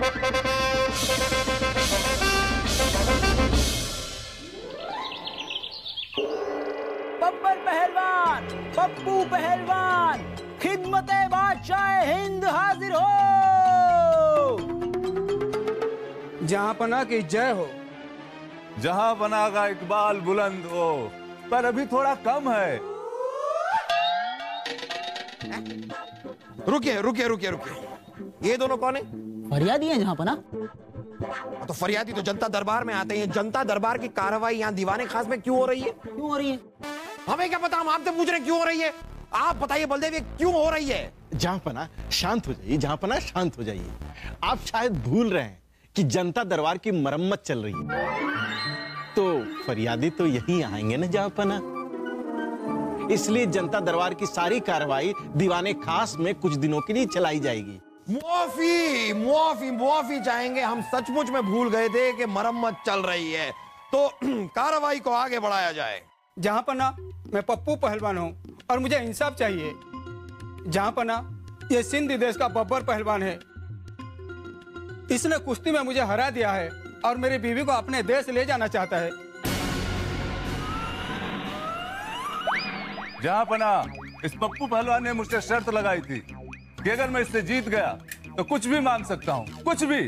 बब्बर पहलवान पप्पू पहलवान खिदमत बादशाह हिंद हाजिर हो। जहाँ पना की जय हो। जहाँ पना का इकबाल बुलंद हो पर अभी थोड़ा कम है। रुकिए रुकिए रुकिए रुकिए। ये दोनों कौन है? फरियादी है जहाँ पना तो फरियादी तो जनता दरबार में आते हैं। जनता दरबार की कार्रवाई यहाँ दीवाने खास में क्यों हो रही है? क्यों हो रही है? हमें क्या पता हम आपसे पूछ रहे क्यों हो रही है? आप बताइए बलदेव ये क्यों हो रही है? जहाँ पना शांत हो जाइए जहाँ पना शांत हो जाइए। आप शायद भूल रहे हैं कि जनता दरबार की मरम्मत चल रही है। तो फरियादी तो यही आएँगे ना जहाँ पना इसलिए जनता दरबार की सारी कार्रवाई दीवाने खास में कुछ दिनों के लिए चलाई जाएगी। मुआफी मुआफी मुआफी चाहेंगे। हम सचमुच में भूल गए थे कि मरम्मत चल रही है। तो कार्रवाई को आगे बढ़ाया जाए। जहाँ पना मैं पप्पू पहलवान हूँ और मुझे इंसाफ चाहिए जहाँ पना ये सिंध देश का बब्बर पहलवान है। इसने कुश्ती में मुझे हरा दिया है और मेरी बीवी को अपने देश ले जाना चाहता है। जहाँ पना इस पप्पू पहलवान ने मुझसे शर्त लगाई थी कि अगर मैं इससे जीत गया तो कुछ भी मांग सकता हूँ। कुछ भी।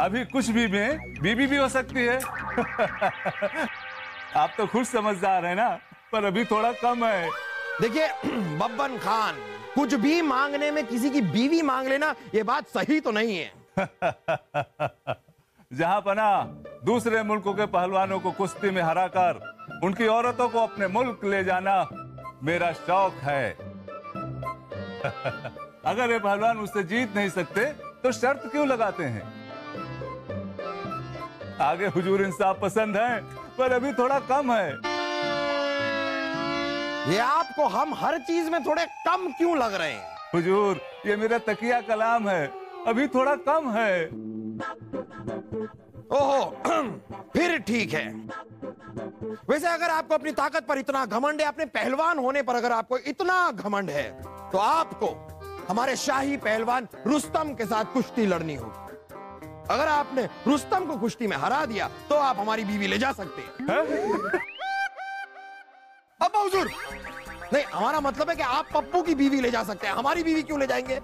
अभी कुछ भी में बीबी भी हो सकती है। आप तो खुद समझदार है ना पर अभी थोड़ा कम है। देखिए बब्बन खान कुछ भी मांगने में किसी की बीवी मांग लेना ये बात सही तो नहीं है। जहाँ पना दूसरे मुल्कों के पहलवानों को कुश्ती में हराकर उनकी औरतों को अपने मुल्क ले जाना मेरा शौक है। अगर ये पहलवान उससे जीत नहीं सकते तो शर्त क्यों लगाते हैं? आगे हुजूर इंसाफ पसंद है पर अभी थोड़ा कम है। ये आपको हम हर चीज़ में थोड़े कम क्यों लग रहे हैं? हुजूर ये मेरा तकिया कलाम है अभी थोड़ा कम है। ओहो फिर ठीक है। वैसे अगर आपको अपनी ताकत पर इतना घमंड है अपने पहलवान होने पर अगर आपको इतना घमंड है तो आपको हमारे शाही पहलवान रुस्तम के साथ कुश्ती लड़नी होगी। अगर आपने रुस्तम को कुश्ती में हरा दिया तो आप हमारी बीवी ले जा सकते हैं। अब हुजूर नहीं हमारा मतलब है कि आप पप्पू की बीवी ले जा सकते हैं। हमारी बीवी क्यों ले जाएँगे?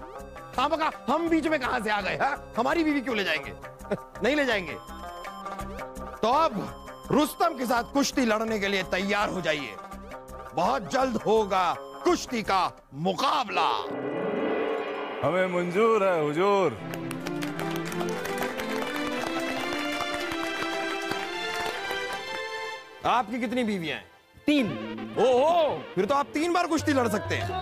हम कहा हम बीच में कहाँ से आ गए हा? हमारी बीवी क्यों ले जाएँगे? नहीं ले जाएँगे। तो अब रुस्तम के साथ कुश्ती लड़ने के लिए तैयार हो जाइए। बहुत जल्द होगा कुश्ती का मुकाबला। हमें मंजूर है हुजूर। आपकी कितनी बीवियाँ हैं? तीन। ओहो फिर तो आप तीन बार कुश्ती लड़ सकते हैं।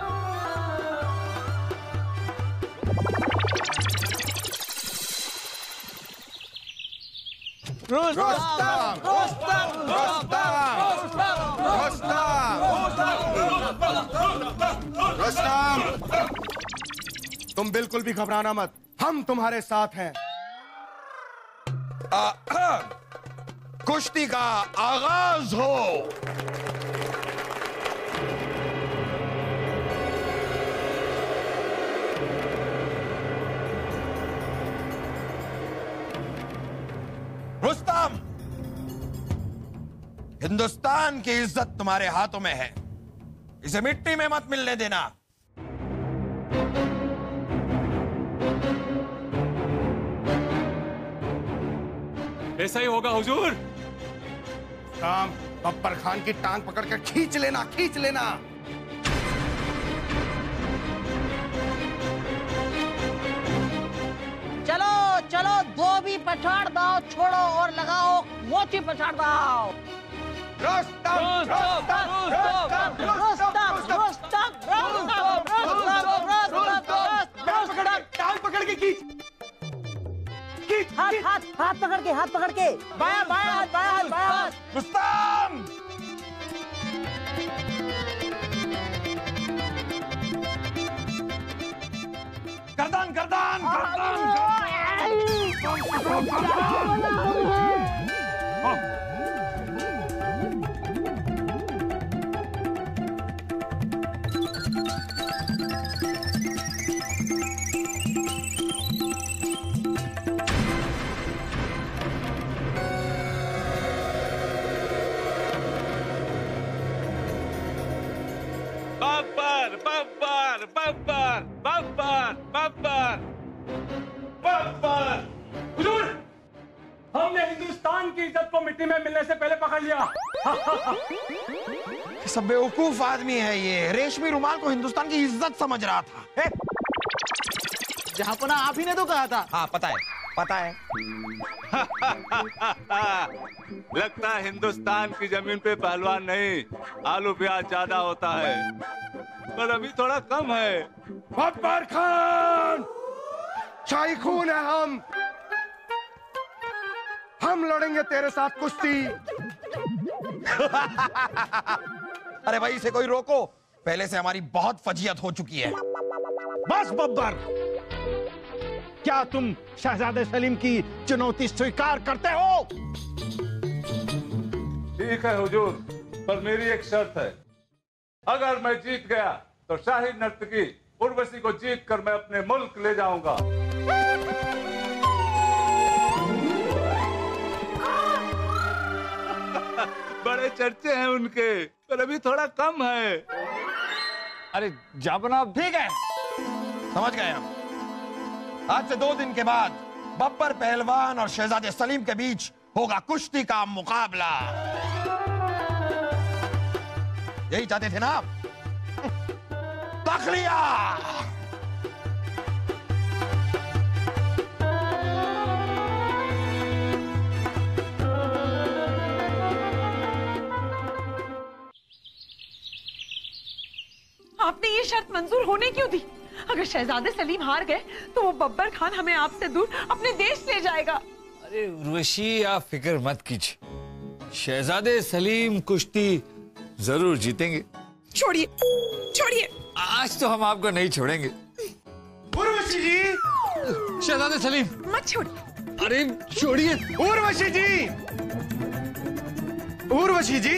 तुम बिल्कुल भी घबराना मत। हम तुम्हारे साथ हैं। कुश्ती का आगाज़ हो। रुस्तम, हिंदुस्तान की इज़्ज़त तुम्हारे हाथों में है। इसे मिट्टी में मत मिलने देना। ऐसा ही होगा हुजूर। काम बब्बर खान की टांग पकड़ कर खींच लेना खींच लेना। चलो चलो दो भी पछाड़ दो छोड़ो और लगाओ मोची पछाड़ दो रुस्तम रुस्तम। रुस्तम। हाथ पकड़ के हाथ पकड़ के। बाया बाया हाथ बाया हाथ बाया। हाथ। रुस्तम! गर्दन गर्दन गर्दन बब्बर हिंदुस्तान की इज़्ज़त को मिट्टी में मिलने से पहले पकड़ लिया। सब बेवकूफ़ आदमी है ये। रेशमी रुमाल को हिंदुस्तान की इज़्ज़त समझ रहा था। हे? जहाँ आप ही ने तो कहा था। हाँ पता है पता है। लगता है हिंदुस्तान की ज़मीन पे पहलवान नहीं आलू प्याज ज़्यादा होता है। पर अभी थोड़ा कम है। खान! शाही खून है हम। हम लड़ेंगे तेरे साथ कुश्ती। अरे भाई इसे कोई रोको। पहले से हमारी बहुत फजीयत हो चुकी है। बस बब्बर क्या तुम शहजादे सलीम की चुनौती स्वीकार करते हो? ठीक है हुजूर पर मेरी एक शर्त है। अगर मैं जीत गया तो शाही नर्तकी उर्वशी को जीत कर मैं अपने मुल्क ले जाऊँगा। चर्चे हैं उनके, पर अभी थोड़ा कम है। अरे, जाबना ठीक है? समझ गए हम। आज से दो दिन के बाद बब्बर पहलवान और शहजादे सलीम के बीच होगा कुश्ती का मुकाबला। यही चाहते थे ना आप? तखलिया आपने ये शर्त मंजूर होने क्यों दी? अगर शहजादे सलीम हार गए तो वो बब्बर खान हमें आपसे दूर अपने देश ले जाएगा। अरे उर्वशी आप फ़िक्र मत कीजिए। शहजादे सलीम कुश्ती ज़रूर जीतेंगे। छोड़िए छोड़िए। आज तो हम आपको नहीं छोड़ेंगे। उर्वशी जी! शहजादे सलीम! मत छोड़िए। अरे छोड़िए। उर्वशी जी! उर्वशी जी!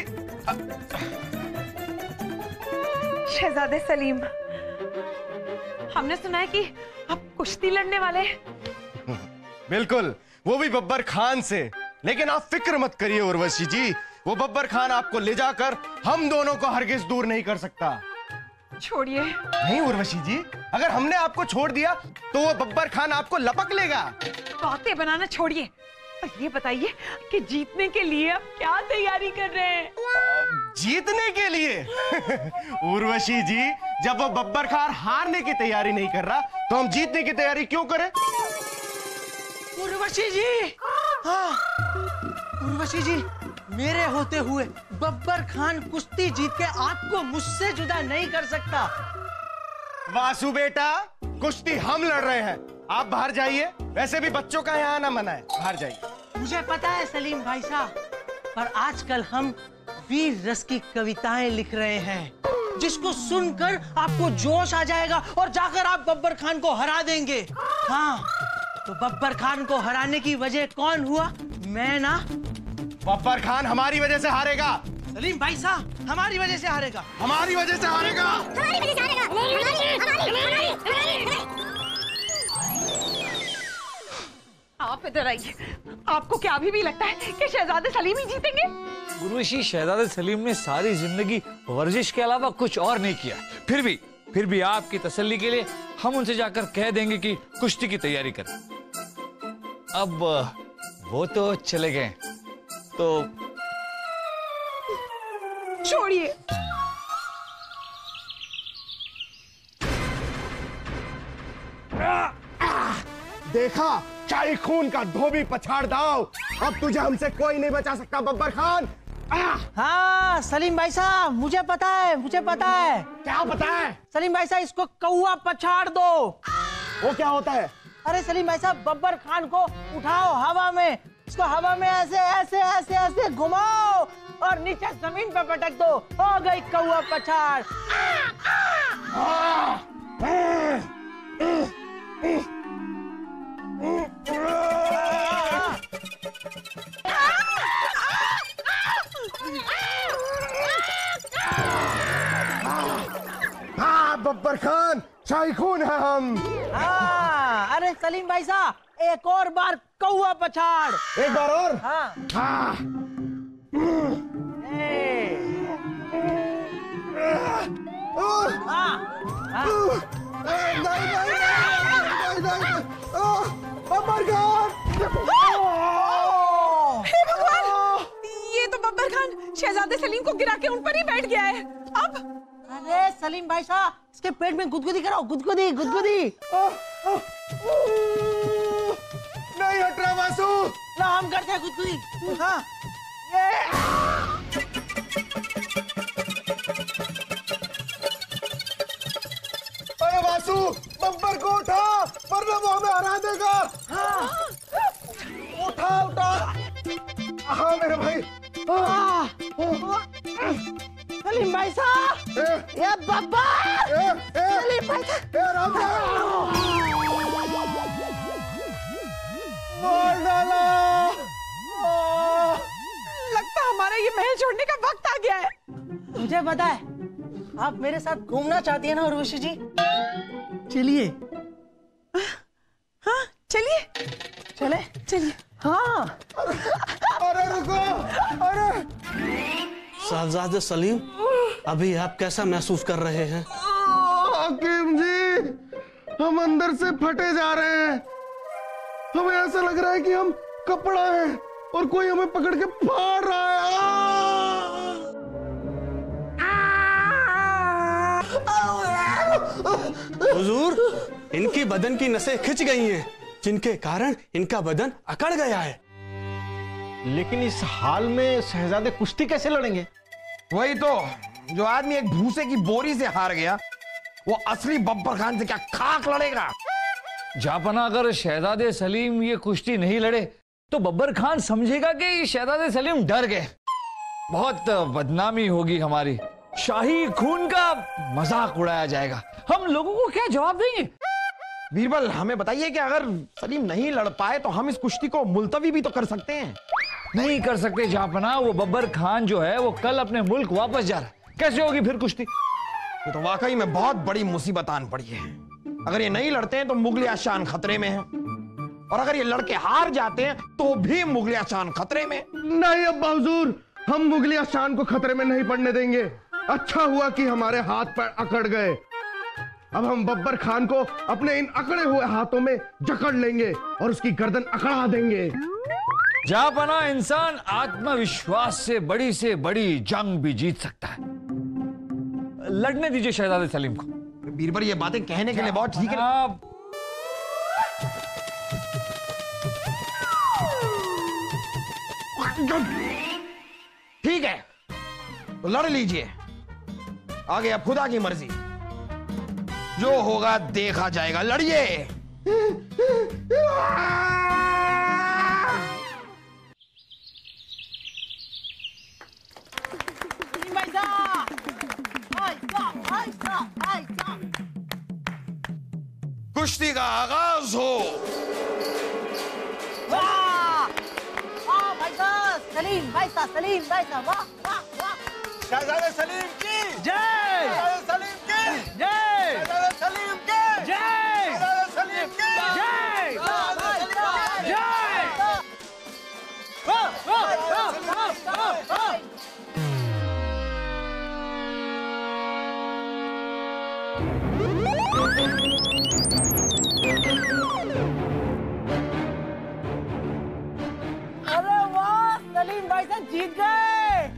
शहजादे सलीम। हमने सुना है कि आप कुश्ती लड़ने वाले बिल्कुल वो भी बब्बर खान से। लेकिन आप फ़िक्र मत करिए उर्वशी जी। वो बब्बर खान आपको ले जाकर हम दोनों को हरगिज दूर नहीं कर सकता। छोड़िए। नहीं उर्वशी जी अगर हमने आपको छोड़ दिया तो वो बब्बर खान आपको लपक लेगा। बातें बनाना छोड़िए। और ये बताइए कि जीतने के लिए आप क्या तैयारी कर रहे हैं? जीतने के लिए? उर्वशी जी जब वो बब्बर खान हारने की तैयारी नहीं कर रहा तो हम जीतने की तैयारी क्यों करें? उर्वशी जी! हाँ। उर्वशी जी मेरे होते हुए बब्बर खान कुश्ती जीत के आपको मुझसे जुदा नहीं कर सकता। वासु बेटा कुश्ती हम लड़ रहे हैं। आप बाहर जाइए वैसे भी बच्चों का यहाँ आना मना है। बाहर जाइए। मुझे पता है सलीम भाई साहब पर आजकल हम वीर रस की कविताएँ लिख रहे हैं जिसको सुनकर आपको जोश आ जाएगा और जाकर आप बब्बर खान को हरा देंगे। हाँ तो बब्बर खान को हराने की वजह कौन हुआ? मैं ना। बब्बर खान हमारी वजह से हारेगा। सलीम भाई साहब हमारी वजह से हारेगा। हमारी वजह से हारेगा। आप इधर आइए। आपको क्या अभी भी लगता है कि शहजादे सलीम ही जीतेंगे? उर्वशी शहजादे सलीम ने सारी ज़िंदगी वर्जिश के अलावा कुछ और नहीं किया। फिर भी फिर भी आपकी तसल्ली के लिए हम उनसे जाकर कह देंगे कि कुश्ती की तैयारी करें। अब वो तो चले गए। तो छोड़िए। देखा शाही खून का धोबी पछाड़ दाओ। अब तुझे हमसे कोई नहीं बचा सकता बब्बर खान। हाँ सलीम भाई साहब मुझे पता है मुझे पता है। क्या पता है? सलीम भाई साहब इसको कौआ पछाड़ दो। वो क्या होता है? अरे सलीम भाई साहब बब्बर खान को उठाओ हवा में। इसको हवा में ऐसे ऐसे ऐसे ऐसे घुमाओ और नीचे ज़मीन पे पटक दो। हो गई कौआ पछाड़। हाँ बब्बर खान शाही खून है हम हाँ अरे सलीम भाई साहब एक और बार कौआ पछाड़ एक बार और हाँ हाँ नहीं नहीं नहीं नहीं बब्बर खान शहजादे सलीम को गिरा के उन पर ही बैठ गया है। अब अरे सलीम भाई साहब इसके पेट में गुदगुदी कराओ गुदगुदी गुदगुदी। नहीं हट रहा वासु ला हम करते हैं गुदगुदी। हाँ। अरे वासु बब्बर को उठा वरना वो हमें हरा देगा। हाँ। उठा उठा। हाँ मेरे भाई। सलीम भाई साहब। ये ए, सलीम भाई साहब। मार डाला। लगता हमारा ये महल छोड़ने का वक्त आ गया है। मुझे पता है आप मेरे साथ घूमना चाहती है ना उर्वशी जी? चलिए। हाँ चलिए। चले। चलिए। हाँ। अरे रुको। अरे साहबजादे सलीम अभी आप कैसा महसूस कर रहे हैं? हकीम जी हम अंदर से फटे जा रहे हैं। हमें ऐसा लग रहा है कि हम कपड़ा है और कोई हमें पकड़ के फाड़ रहा है। हुजूर इनकी बदन की नसें खिंच गई हैं जिनके कारण इनका बदन अकड़ गया है। लेकिन इस हाल में शहजादे कुश्ती कैसे लड़ेंगे? वही तो जो आदमी एक भूसे की बोरी से हार गया वो असली बब्बर खान से क्या खाक लड़ेगा? जापना अगर शहजादे सलीम ये कुश्ती नहीं लड़े तो बब्बर खान समझेगा कि शहजादे सलीम डर गए। बहुत बदनामी होगी हमारी। शाही खून का मज़ाक उड़ाया जाएगा। हम लोगों को क्या जवाब देंगे? बीरबल हमें बताइए कि अगर सलीम नहीं लड़ पाए तो हम इस कुश्ती को मुलतवी भी तो कर सकते हैं। नहीं कर सकते जापना वो बब्बर खान जो है वो कल अपने मुल्क वापस जा रहा है। कैसे होगी फिर कुश्ती? ये तो वाकई में बहुत बड़ी मुसीबत आन पड़ी है। अगर ये नहीं लड़ते हैं तो मुगलिया शान खतरे में है। और अगर ये लड़के हार जाते हैं तो भी मुगलिया शान खतरे में नहीं अब्बा हुजूर हम मुगलिया शान को खतरे में नहीं पड़ने देंगे। अच्छा हुआ कि हमारे हाथ पर अकड़ गए। अब हम बब्बर खान को अपने इन अकड़े हुए हाथों में जकड़ लेंगे और उसकी गर्दन अकड़ा देंगे। जापना इंसान आत्मविश्वास से बड़ी से बड़ी जंग भी जीत सकता है। लड़ने दीजिए शहजादे सलीम को। बीरबल ये बातें कहने के लिए बहुत ठीक है। आप ठीक है तो लड़ लीजिए। आगे अब खुदा की मर्ज़ी। जो होगा देखा जाएगा लड़िए। कुश्ती का आगाज़ हो। वाह। वाह भाई साहब सलीम भाई साहब सलीम भाई साहब वाह वाह वाह। शहजादे सलीम की। जय। भाई साहब जीत गए।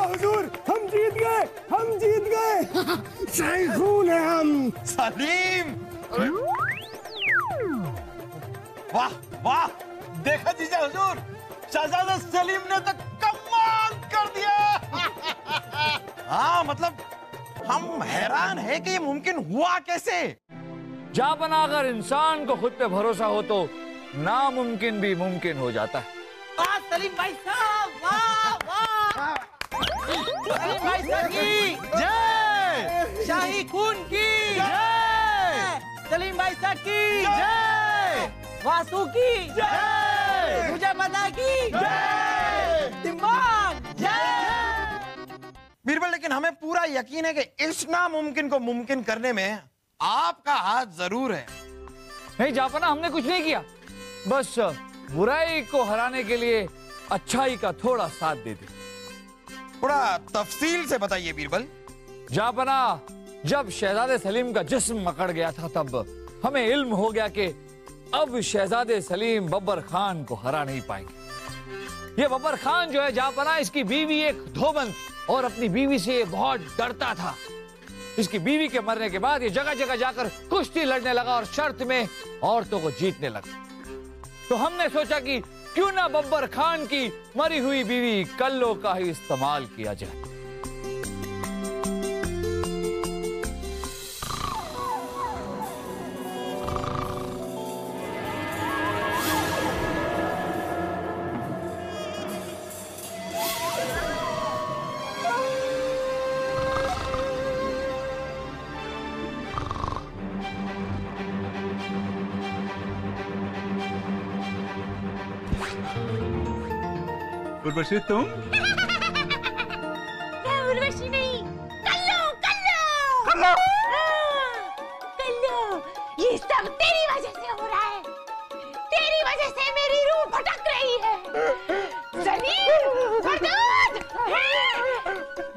हुजूर हम जीत गए हम जीत गए। शाही खून है हम। सलीम। वाह वाह देखा जीजा हुजूर। शहजादा सलीम ने तो कमाल कर दिया। हाँ मतलब हम हैरान है कि ये मुमकिन हुआ कैसे? जापना अगर इंसान को खुद पे भरोसा हो तो नामुमकिन भी मुमकिन हो जाता है। वाह सलीम भाई साहब वाह वाह। सलीम भाई साहब की जय। शाही खून की जय। सलीम भाई साहब की जय। वासु की जय। मुझे पता की जय। दिमाग जय। बीरबल लेकिन हमें पूरा यकीन है कि इस नामुमकिन को मुमकिन करने में आपका हाथ ज़रूर है। नहीं जापना हमने कुछ नहीं किया। बस बुराई को हराने के लिए अच्छाई का थोड़ा साथ दे दी। थोड़ा तफसील से बताइए बीरबल। जापना जब शहजादे सलीम का जिस्म अकड़ गया था तब हमें इल्म हो गया कि अब शहजादे सलीम बब्बर खान को हरा नहीं पाएँगे। ये बब्बर खान जो है जापना इसकी बीवी एक धोबन और अपनी बीवी से ये बहुत डरता था। इसकी बीवी के मरने के बाद ये जगह जगह जाकर कुश्ती लड़ने लगा और शर्त में औरतों को जीतने लगा। तो हमने सोचा कि क्यों ना बब्बर खान की मरी हुई बीवी कल्लो का ही इस्तेमाल किया जाए। उर्वशी तुम? मैं उर्वशी नहीं? कल्लो कल्लो! कल्लो! कल्लो ये सब तेरी वजह से हो रहा है। तेरी वजह से मेरी रूह भटक रही है। जमीर फरदाद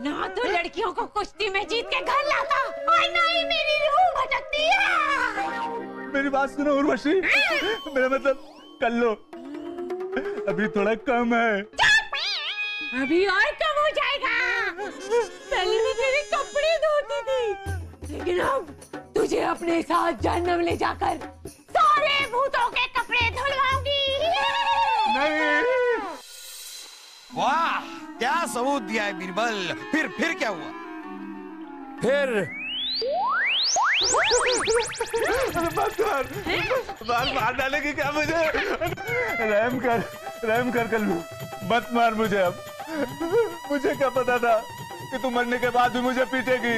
ना तो लड़कियों को कुश्ती में जीत के घर लाता और ना ही मेरी रूह भटकती है। मेरी बात सुनो उर्वशी। मेरा मतलब कर लो अभी थोड़ा कम है। अभी और कम हो जाएगा। पहले मैं तेरे कपड़े धोती थी। लेकिन अब तुझे अपने साथ जन्म ले जाकर सारे भूतों के कपड़े धुलवाऊँगी। वाह क्या सबूत दिया है बीरबल। फिर फिर क्या हुआ? फिर मत मार डालेगी क्या मुझे? रहम कर रहम कर कर लू मत मार मुझे अब। मुझे क्या पता था कि तू मरने के बाद भी मुझे पीटेगी।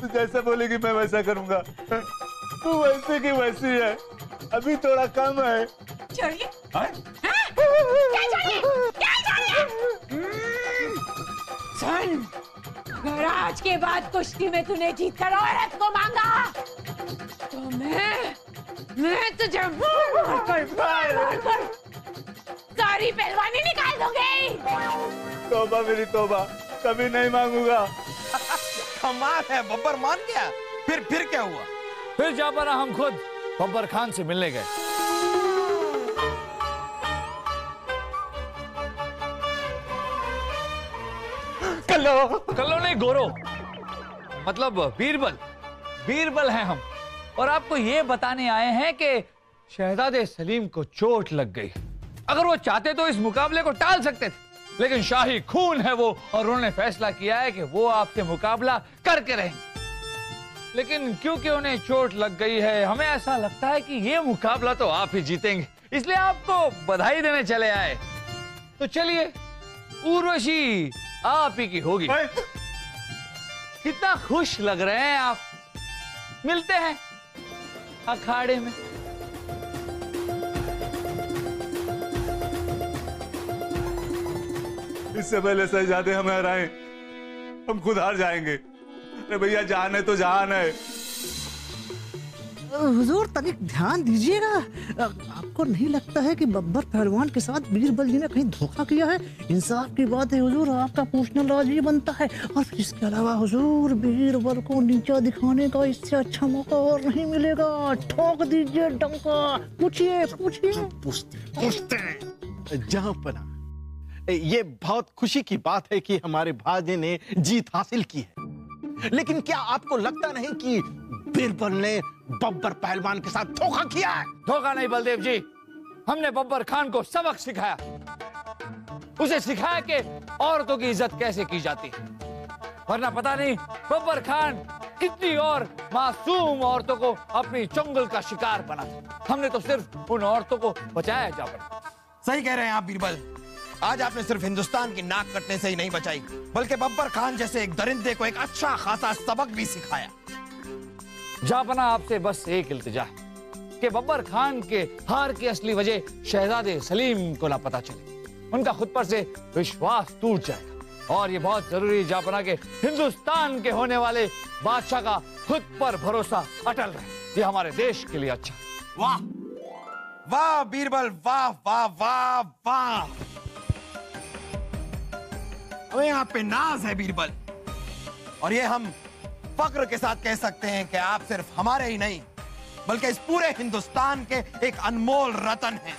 तू जैसा बोलेगी मैं वैसा करूँगा। तू वैसे की वैसी है। अभी थोड़ा कम है। छोड़िए हाँ? क्या छोड़िए क्या छोड़िए सुन अगर आज के बाद कुश्ती में तूने जीत कर औरत को मांगा। तो मैं मैं तुझे मार मार कर मार मार कर सारी पहलवानी निकाल दूँगी? तोबा मेरी तोबा कभी नहीं मांगूँगा। कमाल है बब्बर मान गया। फिर फिर क्या हुआ? फिर जा जापाना हम खुद बब्बर खान से मिलने गए। कल्लो। कल्लो नहीं गोरो। मतलब बीरबल। बीरबल हैं हम। और आपको ये बताने आए हैं कि शहजादे सलीम को चोट लग गई। अगर वो चाहते तो इस मुकाबले को टाल सकते थे। लेकिन शाही खून है वो और उन्होंने फैसला किया है कि वो आपसे मुकाबला करके रहेंगे। लेकिन क्योंकि उन्हें चोट लग गई है हमें ऐसा लगता है कि ये मुकाबला तो आप ही जीतेंगे। इसलिए आपको बधाई देने चले आए। तो चलिए उर्वशी आप ही की होगी। कितना खुश लग रहे हैं आप। मिलते हैं अखाड़े में। इससे पहले शहजादे हमें हराएँ हम खुद हार जाएँगे। अरे भैया जान है तो जान है। हुजूर तनिक ध्यान दीजिएगा। आपको नहीं लगता है कि बब्बर पहलवान के साथ बीरबल जी ने कहीं धोखा किया है? इंसाफ की बात है हुजूर आपका पूछना लाजी बनता है। और फिर इसके अलावा हुजूर बीरबल को नीचा दिखाने का इससे अच्छा मौका और नहीं मिलेगा। ठोक दीजिए डंका। पूछिए पूछिए। पूछते जहाँ पना ये बहुत खुशी की बात है कि हमारे भाजे ने जीत हासिल की है। लेकिन क्या आपको लगता नहीं कि बीरबल ने बब्बर पहलवान के साथ धोखा किया है? धोखा नहीं बलदेव जी। हमने बब्बर खान को सबक सिखाया। उसे सिखाया कि औरतों की इज़्ज़त कैसे की जाती है। वरना पता नहीं बब्बर खान कितनी और मासूम औरतों को अपनी चंगल का शिकार बना। हमने तो सिर्फ़ उन औरतों को बचाया जा सही कह रहे हैं आप बीरबल। आज आपने सिर्फ़ हिंदुस्तान की नाक कटने से ही नहीं बचाई बल्कि बब्बर खान जैसे एक दरिंदे को एक अच्छा खासा सबक भी सिखाया। जापना आपसे बस एक इल्तिजा है कि बब्बर खान के हार की असली वजह शहजादे सलीम को ना पता चले। उनका खुद पर से विश्वास टूट जाएगा। और ये बहुत ज़रूरी है जापना के हिंदुस्तान के होने वाले बादशाह का खुद पर भरोसा अटल रहे। ये हमारे देश के लिए अच्छा वाह वाह बीरबल वाह वाह वाह वाह। हमें यहाँ पे नाज है बीरबल। और ये हम फक्र के साथ कह सकते हैं कि आप सिर्फ़ हमारे ही नहीं, बल्कि इस पूरे हिंदुस्तान के एक अनमोल रतन हैं।